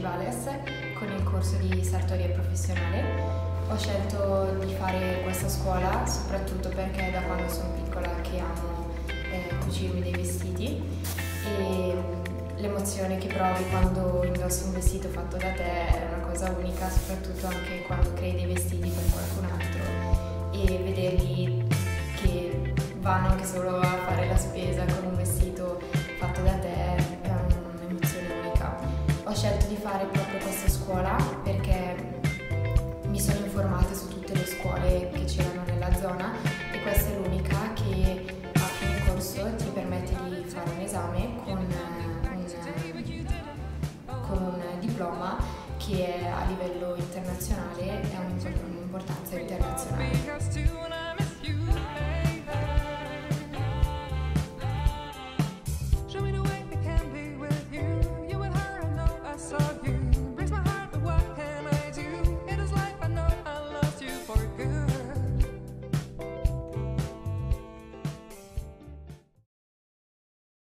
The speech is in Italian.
Civales con il corso di sartoria professionale. Ho scelto di fare questa scuola soprattutto perché da quando sono piccola che amo eh, cucirmi dei vestiti e mm, l'emozione che provi quando indossi un vestito fatto da te è una cosa unica, soprattutto anche quando crei dei vestiti per qualcun altro e vederli che vanno anche solo a fare la spesa con un vestito fare proprio questa scuola perché mi sono informata su tutte le scuole che c'erano nella zona e questa è l'unica che a fine corso ti permette di fare un esame con un, con un diploma che a livello internazionale è un